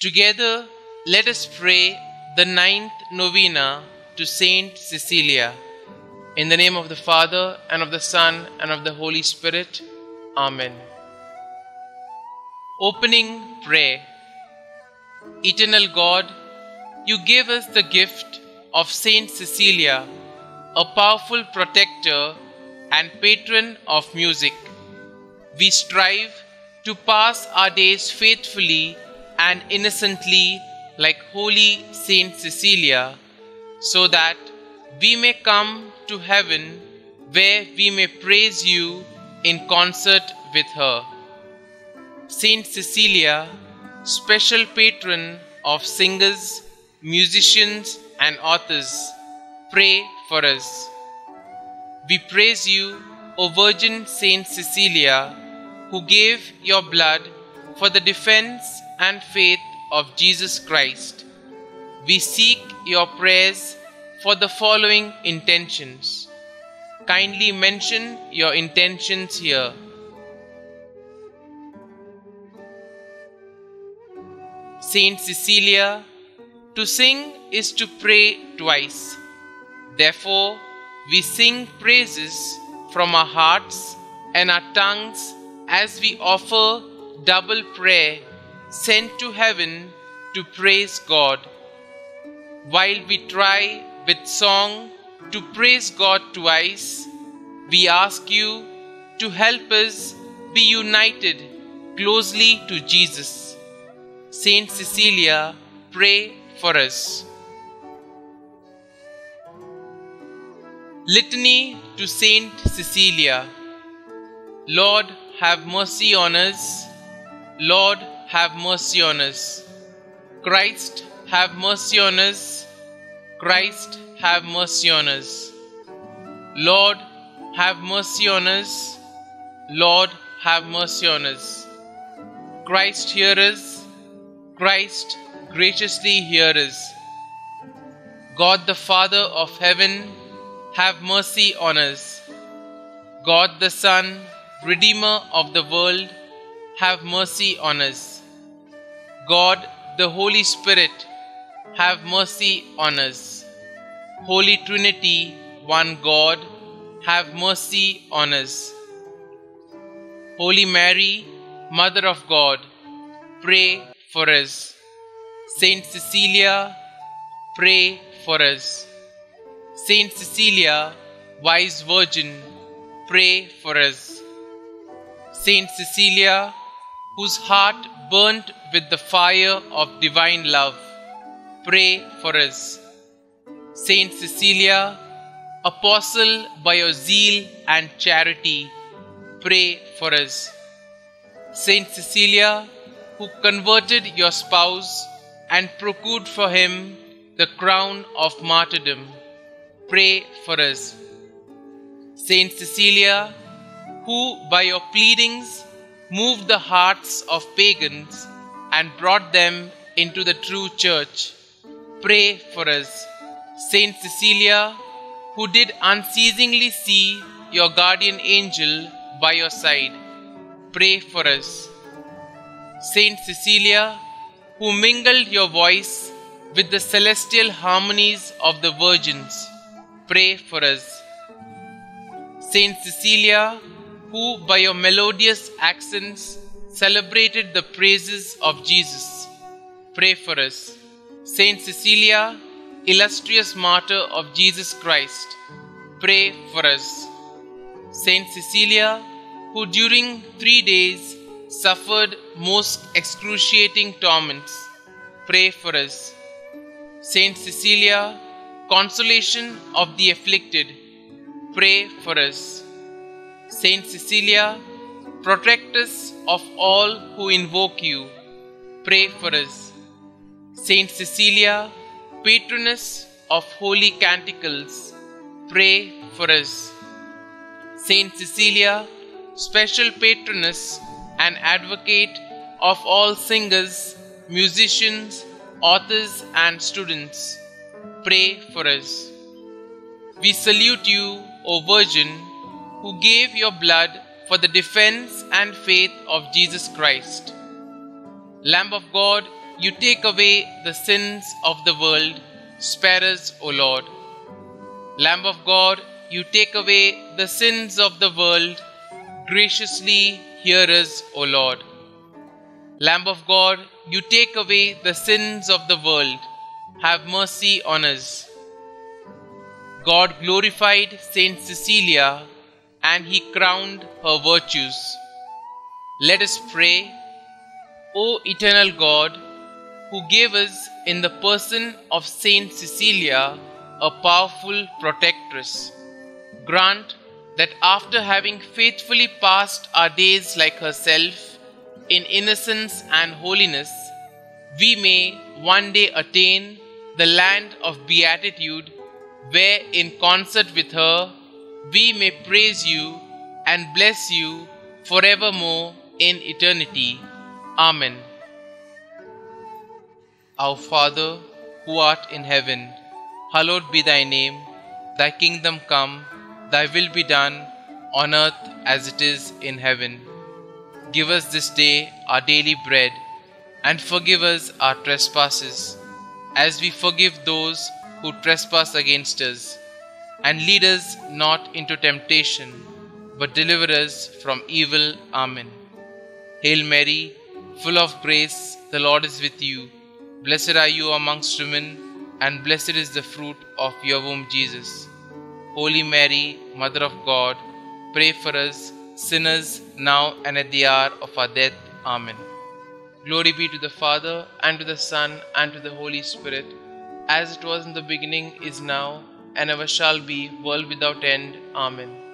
Together, let us pray the ninth novena to Saint Cecilia. In the name of the Father, and of the Son, and of the Holy Spirit. Amen. Opening Prayer Eternal God, you gave us the gift of Saint Cecilia, a powerful protector and patron of music. We strive to pass our days faithfully and innocently like holy Saint Cecilia, so that we may come to heaven where we may praise you in concert with her. Saint Cecilia, special patron of singers, musicians, and authors, pray for us. We praise you, O Virgin Saint Cecilia, who gave your blood for the defense and faith of Jesus Christ. We seek your prayers for the following intentions. Kindly mention your intentions here. Saint Cecilia, to sing is to pray twice. Therefore, we sing praises from our hearts and our tongues as we offer double prayer sent to heaven to praise God. While we try with song to praise God twice, we ask you to help us be united closely to Jesus. Saint Cecilia, pray for us. Litany to Saint Cecilia. Lord, have mercy on us. Lord, have mercy on us. Christ, have mercy on us. Christ, have mercy on us. Lord, have mercy on us. Lord, have mercy on us. Christ, hear us. Christ, graciously hear us. God the Father of heaven, have mercy on us. God the Son, Redeemer of the world, have mercy on us. God the Holy Spirit, have mercy on us. Holy Trinity, one God, have mercy on us. Holy Mary, Mother of God, pray for us. Saint Cecilia, pray for us. Saint Cecilia, Wise Virgin, pray for us. Saint Cecilia, whose heart burnt with the fire of divine love, pray for us. Saint Cecilia, Apostle by your zeal and charity, pray for us. Saint Cecilia, who converted your spouse and procured for him the crown of martyrdom, pray for us. Saint Cecilia, who by your pleadings moved the hearts of pagans and brought them into the true church, pray for us. Saint Cecilia, who did unceasingly see your guardian angel by your side, pray for us. Saint Cecilia, who mingled your voice with the celestial harmonies of the virgins, pray for us. Saint Cecilia, who by your melodious accents celebrated the praises of Jesus, pray for us. Saint Cecilia, illustrious martyr of Jesus Christ, pray for us. Saint Cecilia, who during three days suffered most excruciating torments, pray for us. Saint Cecilia, consolation of the afflicted, pray for us. Saint Cecilia, protectress of all who invoke you, pray for us. Saint Cecilia, patroness of holy canticles, pray for us. Saint Cecilia, special patroness and advocate of all singers, musicians, authors, and students, pray for us. We salute you, O Virgin, who gave your blood for the defense and faith of Jesus Christ. Lamb of God, you take away the sins of the world, spare us, O Lord. Lamb of God, you take away the sins of the world, graciously hear us, O Lord. Lamb of God, you take away the sins of the world, have mercy on us. God glorified Saint Cecilia and he crowned her virtues. Let us pray, O eternal God, who gave us in the person of Saint Cecilia a powerful protectress. Grant that after having faithfully passed our days like herself in innocence and holiness, we may one day attain the land of beatitude, where in concert with her we may praise you and bless you forevermore in eternity. Amen. Our Father, who art in heaven, hallowed be thy name. Thy kingdom come, thy will be done, on earth as it is in heaven. Give us this day our daily bread, and forgive us our trespasses, as we forgive those who trespass against us. And lead us not into temptation, but deliver us from evil. Amen. Hail Mary, full of grace, the Lord is with you. Blessed are you amongst women, and blessed is the fruit of your womb, Jesus. Holy Mary, Mother of God, pray for us sinners now and at the hour of our death. Amen. Glory be to the Father, and to the Son, and to the Holy Spirit, as it was in the beginning, is now, and ever shall be, world without end. Amen.